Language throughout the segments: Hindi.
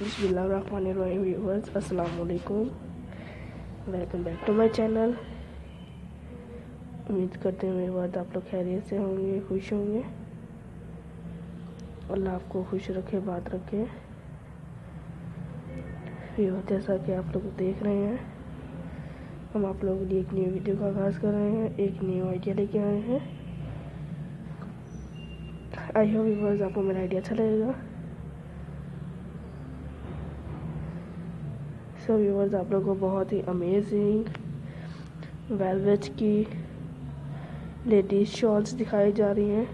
व्यूवर्स अस्सलाम वालेकुम welcome back to my channel उम्मीद करते हैं मेरे बाद आप लोग खैरियत से होंगे, खुश होंगे। अल्लाह आपको खुश रखे, बात रखे। व्यूवर जैसा कि आप लोग देख रहे हैं, हम आप लोगों के लिए एक न्यू वीडियो का आगाज़ कर रहे हैं, एक न्यू आइडिया लेके आए हैं। आई होप व्यूवर्स आपको मेरा आइडिया अच्छा लगेगा। सो व्यूवर्स आप लोगों को बहुत ही अमेजिंग वेलवेट की लेडीज़ शॉल्स दिखाई जा रही हैं।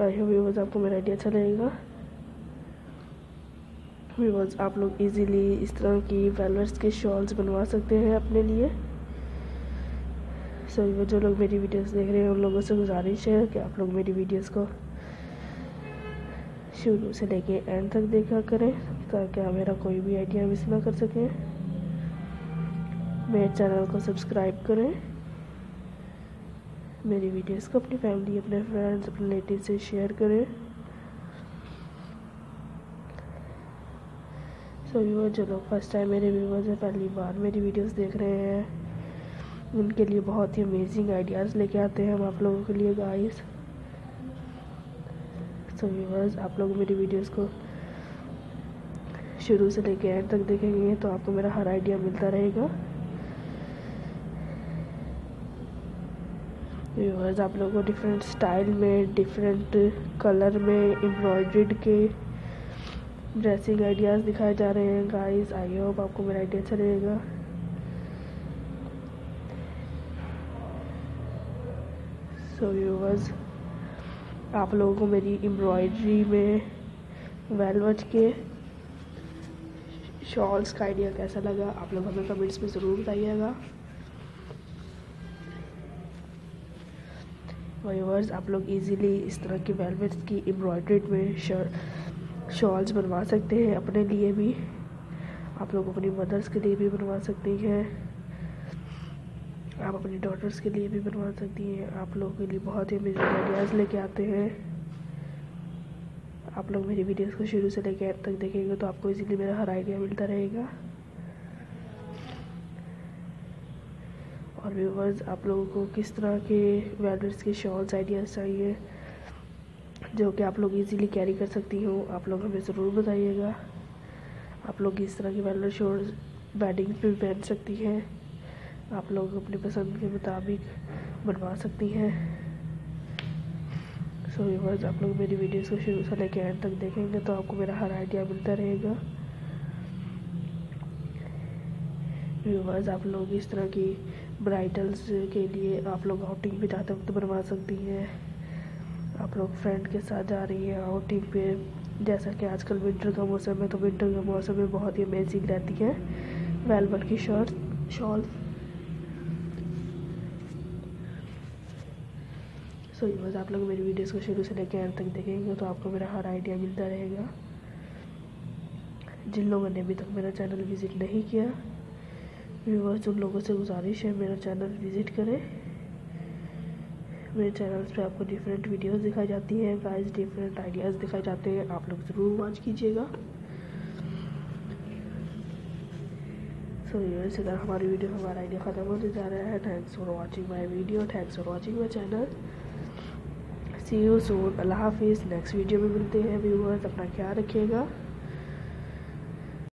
आई होप व्यूवर्स आपको मेरा आइडिया अच्छा लगेगा। व्यूवर्स आप लोग इजीली इस तरह की वेलवेट्स के शॉल्स बनवा सकते हैं अपने लिए। सो so, जो लोग मेरी वीडियोस देख रहे हैं उन लोगों से गुजारिश है कि आप लोग मेरी वीडियोस को शुरू से लेके एंड तक देखा करें, ताकि आप मेरा कोई भी आइडिया मिस ना कर सकें। मेरे चैनल को सब्सक्राइब करें। मेरी वीडियोस को अपनी फैमिली अपने फ्रेंड्स अपने रिलेटिव से शेयर करें। सो व्यूवर जो लोग फ़र्स्ट टाइम मेरे व्यूवर्स हैं, पहली बार मेरी वीडियोस देख रहे हैं, उनके लिए बहुत ही अमेजिंग आइडियाज़ लेके आते हैं हम आप लोगों के लिए गाइस सो व्यूवर्स आप लोग मेरी वीडियोस को शुरू से लेके एंड तक देखेंगे तो आपको मेरा हर आइडिया मिलता रहेगा। व्यूवर्स आप लोगों को डिफरेंट स्टाइल में डिफरेंट कलर में एम्ब्रॉयड्रीड के ड्रेसिंग आइडियाज़ दिखाए जा रहे हैं। गाइस आई होप आपको मेरा आइडिया अच्छा लगेगा। सो व्यूवर्स आप लोगों को मेरी एम्ब्रॉयड्री में वेलवेट के शॉल्स का आइडिया कैसा लगा, आप लोग हमें कमेंट्स में ज़रूर बताइएगा। व्यूवर्स आप लोग इजीली इस तरह की वेलवेट्स की एम्ब्रॉयड्रीड में शॉल्स बनवा सकते हैं अपने लिए भी। आप लोग अपनी मदर्स के लिए भी बनवा सकती हैं। आप अपनी डॉटर्स के लिए भी बनवा सकती हैं। आप लोगों के लिए बहुत ही अमेजिंग आइडियाज़ लेके आते हैं। आप लोग मेरी वीडियोस को शुरू से लेकर एंड तक देखेंगे तो आपको इजीली मेरा हर आइडिया मिलता रहेगा। और व्यूवर्स आप लोगों को किस तरह के वेलवेट्स के शॉल्स आइडियाज़ चाहिए, जो कि आप लोग इजीली कैरी कर सकती हो, आप लोग हमें ज़रूर बताइएगा। आप लोग इस तरह के वेलवेट शॉल्स वेडिंग पे पहन सकती हैं। आप लोग अपनी पसंद के मुताबिक बनवा सकती हैं। सो so, व्यूवर्स आप लोग मेरी वीडियोस को शुरू से लेकर एंड तक देखेंगे तो आपको मेरा हर आइडिया मिलता रहेगा। व्यूवर्स आप लोग इस तरह की ब्राइडल्स के लिए आप लोग आउटिंग पे जाते वक्त बनवा सकती हैं। आप लोग फ्रेंड के साथ जा रही हैं आउटिंग पे। जैसा कि आजकल विंटर का मौसम है तो विंटर के मौसम में बहुत ही अमेजिंग रहती है। वेलवेट की शर्ट शॉल सो बस आप लोग मेरी वीडियोस को शुरू से लेकर एंड तक देखेंगे तो आपको मेरा हर आइडिया मिलता रहेगा। जिन लोगों ने अभी तक मेरा चैनल विज़िट नहीं किया व्यूवर्स उन लोगों से गुजारिश है मेरा चैनल विज़िट करें। मेरे चैनल्स पे आपको डिफरेंट वीडियोस दिखाई जाती हैं गाइस डिफरेंट आइडियाज़ दिखाए जाते हैं, आप लोग ज़रूर वॉच कीजिएगा। सो इसी तरह हमारी वीडियो हमारा आइडिया ख़त्म होने जा रहा है। Thanks for watching my video thanks for watching my channel see you soon अल्लाह हाफिज़ नेक्स्ट वीडियो में मिलते हैं व्यूवर्स अपना ख्याल रखिएगा.